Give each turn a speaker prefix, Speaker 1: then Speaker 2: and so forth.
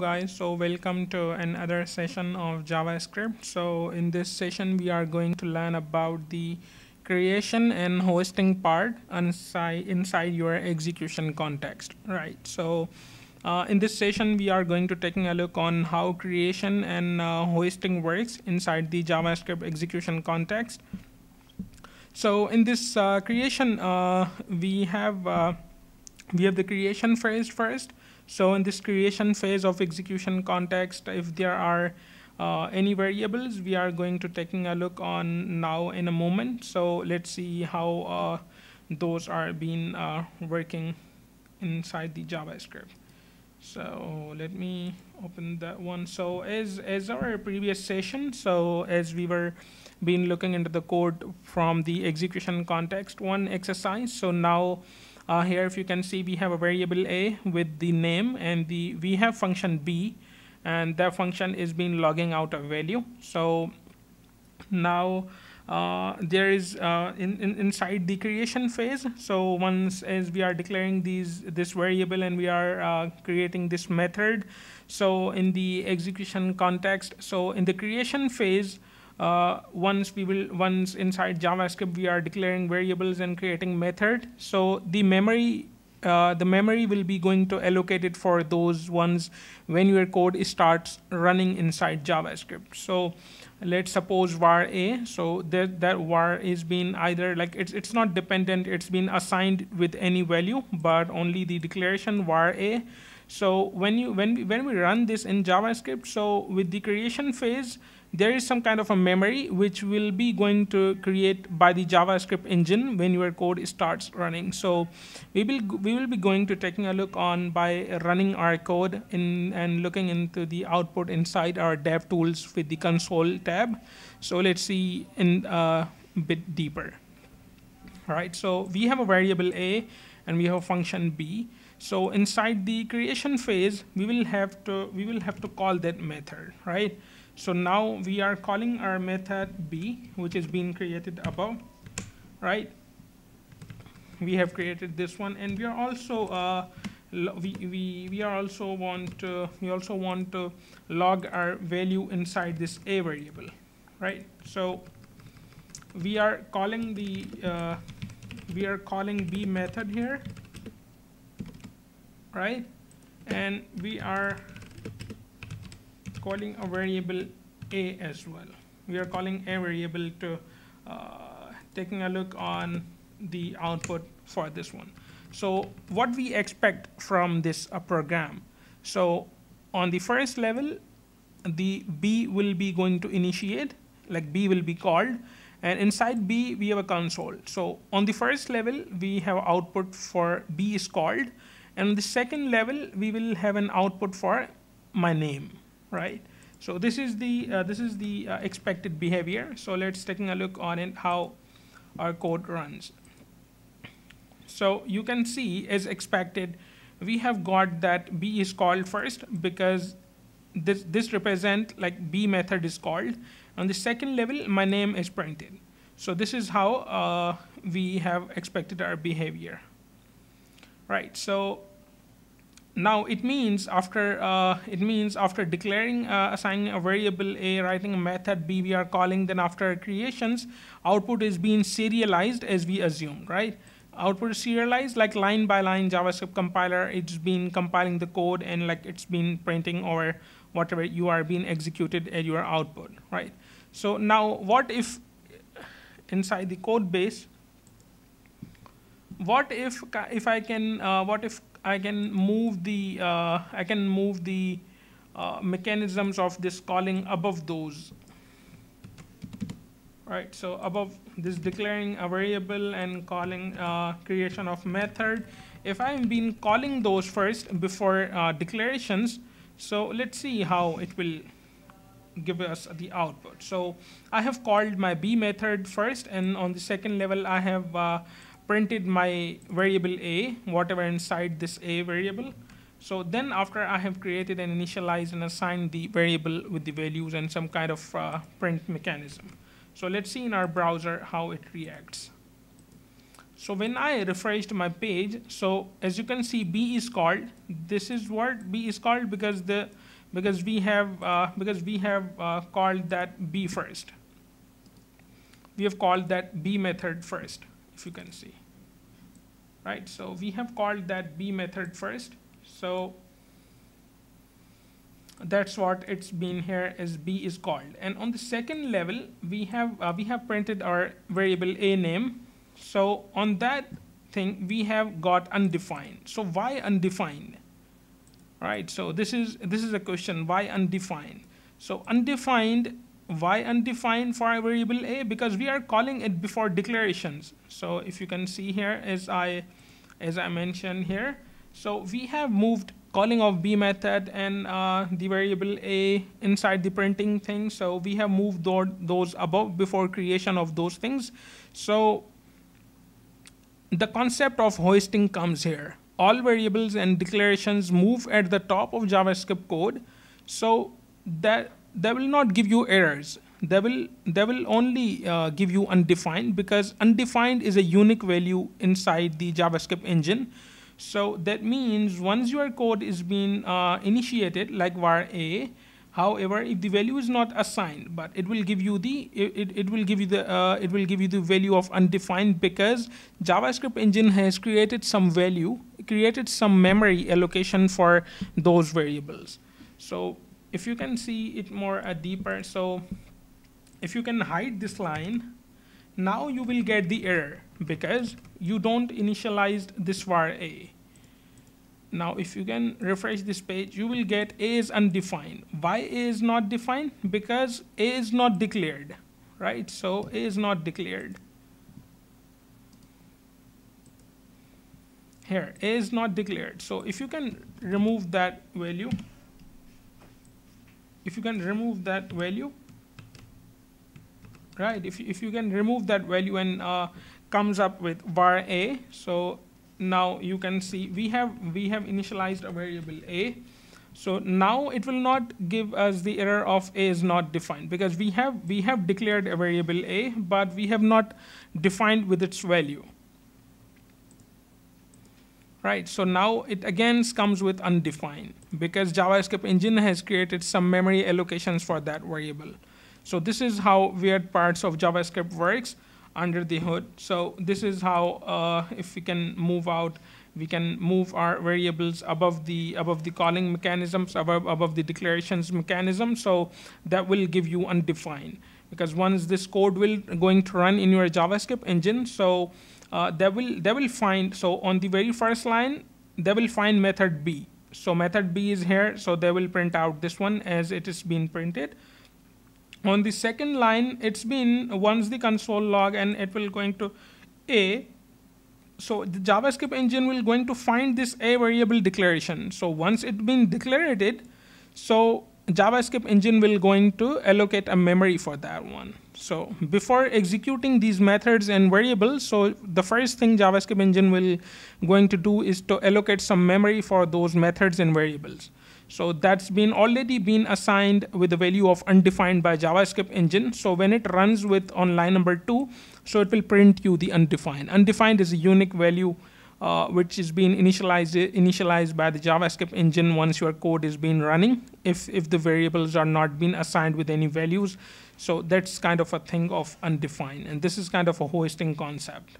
Speaker 1: guys so welcome to another session of javascript. So in this session we are going to learn about the creation and hoisting part inside inside your execution context right? So uh, in this session we are going to taking a look on how creation and uh, hoisting works inside the javascript execution context. So in this uh, creation uh, we have uh, we have the creation phase first so in this creation phase of execution context, if there are uh, any variables, we are going to taking a look on now in a moment. So let's see how uh, those are being uh, working inside the JavaScript. So let me open that one. So as, as our previous session, so as we were been looking into the code from the execution context one exercise. So now uh, here, if you can see, we have a variable a with the name, and the we have function b, and that function is being logging out a value. So now uh, there is uh, in, in, inside the creation phase. So once as we are declaring these this variable and we are uh, creating this method. So in the execution context, so in the creation phase, uh, once we will once inside JavaScript we are declaring variables and creating method. So the memory uh, the memory will be going to allocate it for those ones when your code starts running inside JavaScript. So let's suppose var a. So that that var is being either like it's it's not dependent. It's been assigned with any value, but only the declaration var a. So when you when we, when we run this in JavaScript, so with the creation phase, there is some kind of a memory which will be going to create by the JavaScript engine when your code starts running. So we will we will be going to taking a look on by running our code in and looking into the output inside our dev tools with the console tab. So let's see in a bit deeper. All right, so we have a variable a and we have a function b. So inside the creation phase, we will have to we will have to call that method, right? So now we are calling our method b, which is being created above, right? We have created this one, and we are also uh, we, we we are also want to we also want to log our value inside this a variable, right? So we are calling the uh, we are calling b method here, right? And we are calling a variable a as well. We are calling a variable to uh, taking a look on the output for this one. So what we expect from this uh, program. So on the first level, the B will be going to initiate, like B will be called, and inside B we have a console. So on the first level, we have output for B is called, and the second level, we will have an output for my name right? So this is the uh, this is the uh, expected behavior. So let's taking a look on it how our code runs. So you can see as expected, we have got that b is called first because this this represent like b method is called. On the second level, my name is printed. So this is how uh, we have expected our behavior. Right. So now it means after uh, it means after declaring uh, assigning a variable a writing a method b we are calling then after creations output is being serialized as we assumed right output is serialized like line by line javascript compiler it's been compiling the code and like it's been printing or whatever you are being executed at your output right so now what if inside the code base what if if i can uh, what if I can move the uh, I can move the uh, mechanisms of this calling above those. Right, so above this declaring a variable and calling uh, creation of method. If I've been calling those first before uh, declarations, so let's see how it will give us the output. So I have called my B method first, and on the second level, I have uh, printed my variable a, whatever inside this a variable. So then after I have created and initialized and assigned the variable with the values and some kind of uh, print mechanism. So let's see in our browser how it reacts. So when I refreshed my page, so as you can see, B is called. This is what B is called because the because we have uh, because we have uh, called that b first. We have called that b method first, if you can see. Right, so we have called that b method first. So that's what it's been here as b is called. And on the second level, we have uh, we have printed our variable a name. So on that thing, we have got undefined. So why undefined? right? So this is this is a question why undefined. So undefined why undefined for variable a because we are calling it before declarations. So if you can see here as I as I mentioned here, so we have moved calling of b method and uh, the variable a inside the printing thing. So we have moved those above before creation of those things. So the concept of hoisting comes here all variables and declarations move at the top of JavaScript code. So that they will not give you errors. They will they will only uh, give you undefined because undefined is a unique value inside the JavaScript engine. So that means once your code is being uh, initiated like var a, However, if the value is not assigned, but it will give you the it, it will give you the uh, it will give you the value of undefined because JavaScript engine has created some value, created some memory allocation for those variables. So if you can see it more uh, deeper, so if you can hide this line, now you will get the error because you don't initialize this var a. Now, if you can refresh this page, you will get A is undefined. Why A is not defined? Because A is not declared, right? So A is not declared. Here, A is not declared. So if you can remove that value, if you can remove that value, right? If, if you can remove that value and uh, comes up with var A, so now you can see we have we have initialized a variable a so now it will not give us the error of a is not defined because we have we have declared a variable a but we have not defined with its value right so now it again comes with undefined because javascript engine has created some memory allocations for that variable so this is how weird parts of javascript works under the hood. So this is how, uh, if we can move out, we can move our variables above the above the calling mechanisms, above above the declarations mechanism. So that will give you undefined because once this code will going to run in your JavaScript engine, so uh, they will they will find so on the very first line they will find method B. So method B is here, so they will print out this one as it is being printed on the second line it's been once the console log and it will going to a so the javascript engine will going to find this a variable declaration so once it been declared so javascript engine will going to allocate a memory for that one so before executing these methods and variables so the first thing javascript engine will going to do is to allocate some memory for those methods and variables so that's been already been assigned with the value of undefined by JavaScript engine. So when it runs with on line number two, so it will print you the undefined. Undefined is a unique value uh, which is being initialized initialized by the JavaScript engine once your code is being running. If if the variables are not being assigned with any values, so that's kind of a thing of undefined, and this is kind of a hoisting concept.